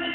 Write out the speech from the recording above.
I